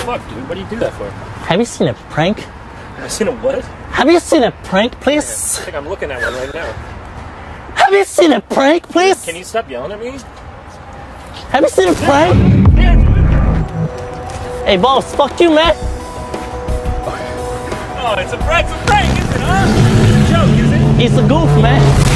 fuck, dude? What do you do that for? Have you seen a prank? Have you seen a what? Have you seen a prank, I think I'm looking at one right now. Have you seen a prank, please? Can you stop yelling at me? Have you seen a prank? Hey, boss, fuck you, man. Oh, it's a prank, it's a prank, is it, huh? It's a joke, is it? It's a goof, man.